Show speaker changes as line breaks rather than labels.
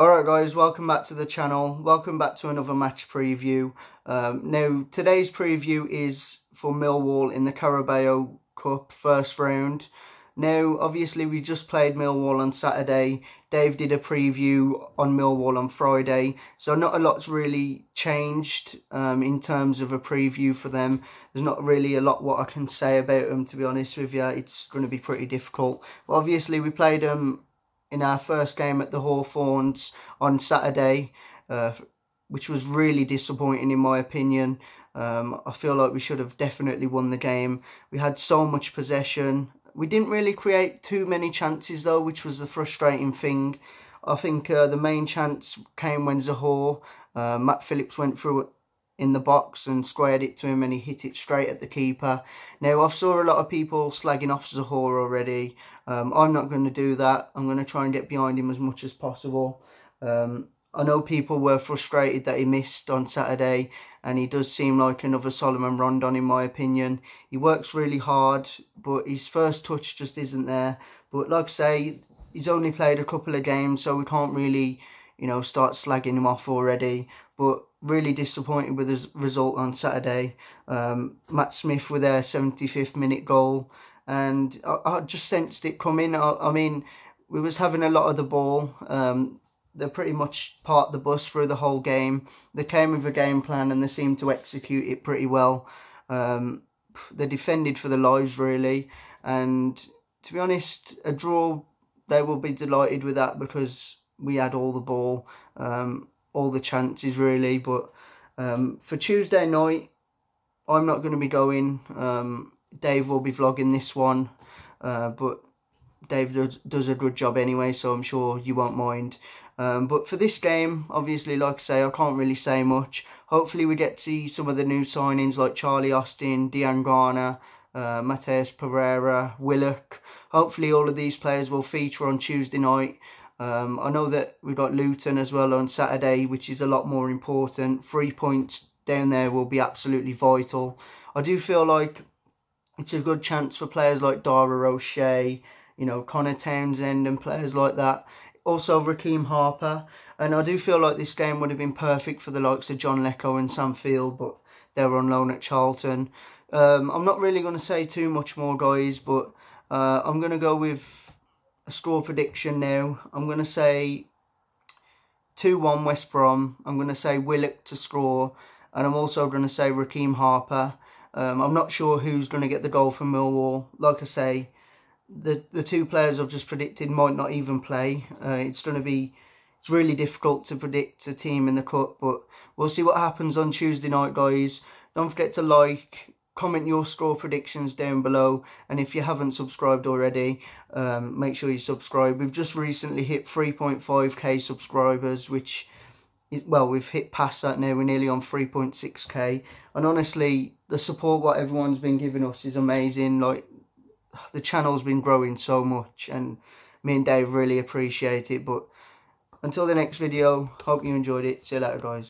Alright guys, welcome back to the channel. Welcome back to another match preview. Um, now, today's preview is for Millwall in the Carabao Cup first round. Now, obviously we just played Millwall on Saturday. Dave did a preview on Millwall on Friday. So not a lot's really changed um, in terms of a preview for them. There's not really a lot what I can say about them, to be honest with you. It's going to be pretty difficult. But obviously we played them in our first game at the Hawthorns on Saturday, uh, which was really disappointing in my opinion. Um, I feel like we should have definitely won the game. We had so much possession. We didn't really create too many chances though, which was the frustrating thing. I think uh, the main chance came when Zohore, uh, Matt Phillips went through in the box and squared it to him and he hit it straight at the keeper. Now, I've saw a lot of people slagging off Zohore already. Um, I'm not going to do that. I'm going to try and get behind him as much as possible. Um, I know people were frustrated that he missed on Saturday and he does seem like another Solomon Rondon in my opinion. He works really hard but his first touch just isn't there. But like I say, he's only played a couple of games so we can't really, you know, start slagging him off already. But really disappointed with the result on Saturday. Um, Matt Smith with their 75th minute goal and I, I just sensed it coming. I, I, mean, we was having a lot of the ball. Um, they pretty much part the bus through the whole game. They came with a game plan and they seemed to execute it pretty well. Um, they defended for their lives really, and to be honest, a draw they will be delighted with that because we had all the ball. Um, all the chances really. But um, for Tuesday night, I'm not going to be going. Um, Dave will be vlogging this one, uh, but Dave does, does a good job anyway, so I'm sure you won't mind. Um, but for this game, obviously, like I say, I can't really say much. Hopefully we get to see some of the new signings like Charlie Austin, Diangana, uh, Matheus Pereira, Willock. Hopefully all of these players will feature on Tuesday night. Um, I know that we've got Luton as well on Saturday, which is a lot more important. Three points down there will be absolutely vital. I do feel like it's a good chance for players like Dara O'Shea, you know, Conor Townsend and players like that. Also Rekeem Harper. And I do feel like this game would have been perfect for the likes of John Leko and Sam Field, but they were on loan at Charlton. Um, I'm not really going to say too much more, guys, but uh, I'm going to go with a score prediction now. I'm going to say 2-1 West Brom. I'm going to say Willock to score. And I'm also going to say Rekeem Harper. Um, I'm not sure who's going to get the goal from Millwall. Like I say, the the two players I've just predicted might not even play. Uh, it's going to be it's really difficult to predict a team in the cup, but we'll see what happens on Tuesday night, guys. Don't forget to like, comment your score predictions down below and if you haven't subscribed already um, make sure you subscribe. We've just recently hit 3.5k subscribers which is, well we've hit past that now. We're nearly on 3.6k and honestly the support what everyone's been giving us is amazing. Like the channel's been growing so much and me and Dave really appreciate it. But until the next video hope you enjoyed it. See you later guys